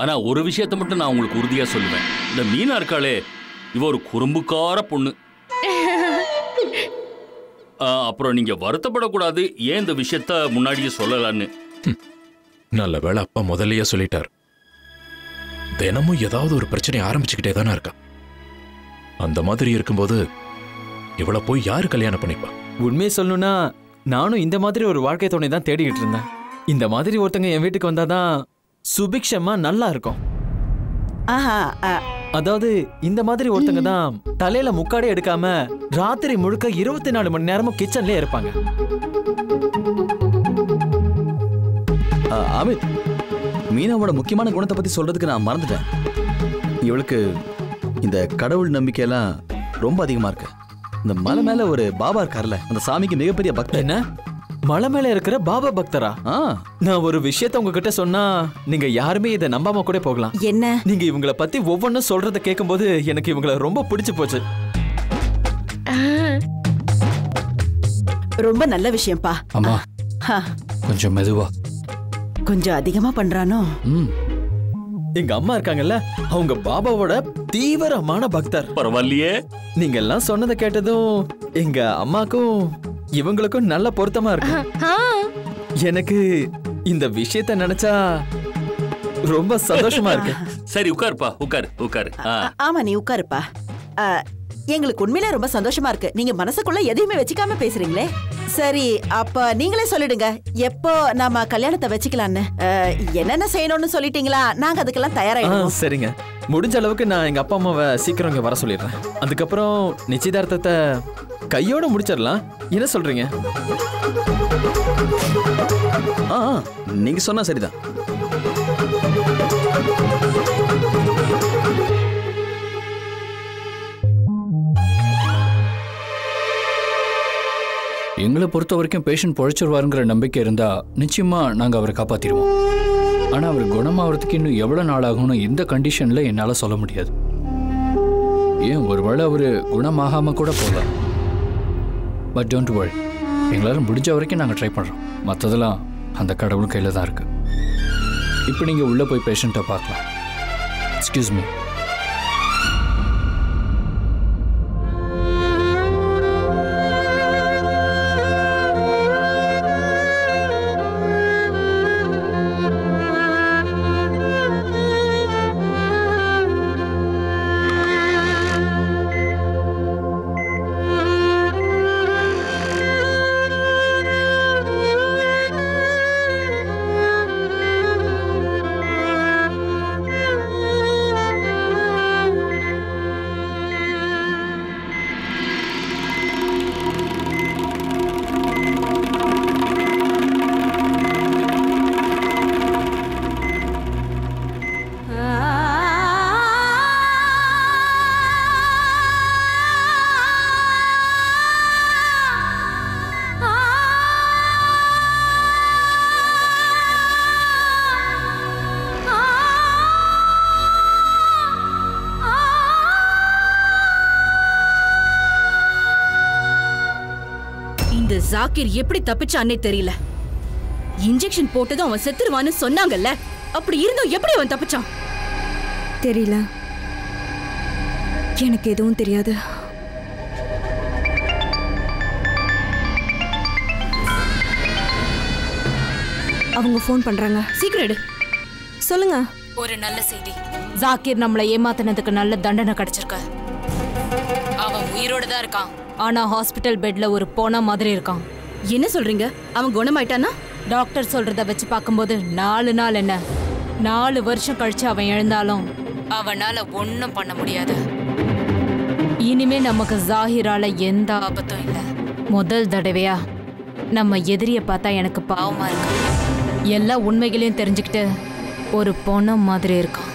ஆனா ஒரு விஷயத்த மட்டும் நான் உங்களுக்கு உறுதியா சொல்லுவேன். இந்த மீனா இருக்காளே இவ ஒரு குறும்புக்கார பொண்ணு. அப்புறம் நீங்க வருத்தப்படக்கூடாது. ஏன் இந்த விஷயத்த முன்னாடியே சொல்லலான்னு? நல்ல வேளை அப்பா முதல்லயே சொல்லிட்டார். தினமும் ஏதாவது ஒரு பிரச்சனை ஆரம்பிச்சுக்கிட்டே தானே இருக்கா? அந்த மாதிரி இருக்கும்போது இவளை போய் யாரு கல்யாணம் பண்ணிப்பா? உண்மையை சொல்லணும்னா நானும் இந்த மாதிரி ஒரு வாழ்க்கை துணை தான் தேடிக்கிட்டு இருந்தேன். இந்த மாதிரி ஒருத்தங்க என் வீட்டுக்கு வந்தாதான் சுபிக்ஷமா நல்லா இருக்கும். ஆஹா ஆ, அதாவது இந்த மாதிரி ஒருத்தங்க தான் தலையில முக்காடே எடுக்காம ராத்திரி முழுக்க இருபத்தி நாலு மணி நேரமும் கிச்சன்லயே இருப்பாங்க. ஆ, அமித் மீனாவோட முக்கியமான குணத்தை பத்தி சொல்றதுக்கு நான் மறந்துட்டேன். இவளுக்கு இந்த கடவுள் நம்பிக்கையெல்லாம் ரொம்ப அதிகமா இருக்கு. இந்த மலை மேல ஒரு பாபா இருக்கார்ல அந்த சாமிக்கு மிகப்பெரிய பக்தர். என்ன? மலை மேல இருக்கிற பாபா பக்தரா? ஆ. நான் ஒரு விஷயத்த உங்ககிட்ட சொன்னா நீங்க யாருமே இதை நம்பாம கூட போகலாம். என்ன? நீங்க இவங்கள பத்தி ஒவ்வொன்றும் சொல்றத கேட்கும்போது எனக்கு இவங்கள ரொம்ப பிடிச்சு போச்சு. ரொம்ப நல்ல விஷயம்ப்பா. அம்மா ஹா, கொஞ்சம் மெதுவா. கொஞ்சம் அதிகமா பண்றானோ? ம். எங்க அம்மா இருக்காங்கல்ல அவங்க பாபாவோட தீவிரமான பக்தர். பரவாயில்லையே. நீங்க எல்லாம் சொன்னதை கேட்டதும் எங்க அம்மாக்கும் இவங்களுக்கும் நல்ல பொருத்தமா இருக்கு. ஆ எனக்கு இந்த விஷயத்த நினைச்சா ரொம்ப சந்தோஷமா இருக்கு. சரி உட்காருப்பா உட்காரு உட்காரு. ஆமா நீ உட்காருப்பா. எங்களுக்கு உண்மையிலே ரொம்ப சந்தோஷமா இருக்கு. நீங்க மனசுக்குள்ள எதையுமே வச்சுக்காம பேசுறீங்களே. சரி அப்ப நீங்களே சொல்லிடுங்க. எப்போ நாம கல்யாணத்தை வச்சுக்கலான்னு என்னென்ன செய்யணும்னு சொல்லிட்டீங்களா? நாங்க அதுக்கெல்லாம் தயாராயிடுவோம். சரிங்க. முடிஞ்ச அளவுக்கு நான் எங்க அப்பா அம்மாவை சீக்கிரம் இங்க வர சொல்லிடுறேன். அதுக்கப்புறம் நிச்சயதார்த்தத்தை கையோட முடிச்சிடலாம். என்ன சொல்றீங்க? ஆ நீங்க சொன்னா சரிதான். எங்களை பொறுத்த வரைக்கும் பேஷண்ட் பொழைச்சிருவாருங்கிற நம்பிக்கை இருந்தா நிச்சயமா நாங்க அவரை காப்பாத்திடுவோம். ஆனா அவர் குணமாகறதுக்கு இன்னும் எவ்வளவு நாள் ஆகும்னு இந்த கண்டிஷன்ல என்னால சொல்ல முடியாது. ஏன் ஒருவேளை அவரு குணமாகாம கூட போகலாம். But don't worry. எங்களால முடிஞ்ச வரைக்கும் நாங்கள் ட்ரை பண்ணுறோம் மற்றதெல்லாம் அந்த கடவுள் கையில் தான் இருக்குது இப்போ நீங்கள் உள்ளே போய் பேஷண்ட்டை பார்க்கலாம். எக்ஸ்கியூஸ் மீ ஜாக்கிர் எப்படி தப்பிச்சானே தெரியல. இன்ஜெக்ஷன் போட்டதும் அவன் செத்துருவான்னு சொன்னாங்கல்ல அப்படி இருந்தும் எப்படி அவன் தப்பிச்சான்? தெரியல. எனக்கு எதுவும் தெரியாது. அவங்க ஃபோன் பண்றாங்க. சீக்கிரம் சொல்லுங்க. ஒரு நல்ல செய்தி. ஜாக்கிர் நம்மளை ஏமாத்தினதுக்கு நல்ல தண்டனை கிடைச்சிருக்கு. அவன் உயிரோட தான் இருக்கான். ஆனா ஹாஸ்பிட்டல் பெட்ல ஒரு போன மாதிரி இருக்கான். என்ன சொல்றீங்க? அவன் குணமாயிட்டானா? டாக்டர் சொல்றத வச்சு பார்க்கும்போது நாலு நாள் என்ன? நாலு வருஷம் கழிச்சு அவன் எழுந்தாலும் அவனால ஒன்றும் பண்ண முடியாது. இனிமே நமக்கு ஜாகிரால எந்த ஆபத்தும் இல்லை. முதல் தடவையா நம்ம எதிரிய பார்த்தா எனக்கு பாவமா இருக்கு. எல்லா உண்மைகளையும் தெரிஞ்சுக்கிட்டு ஒரு பொணம் மாதிரி இருக்கான்.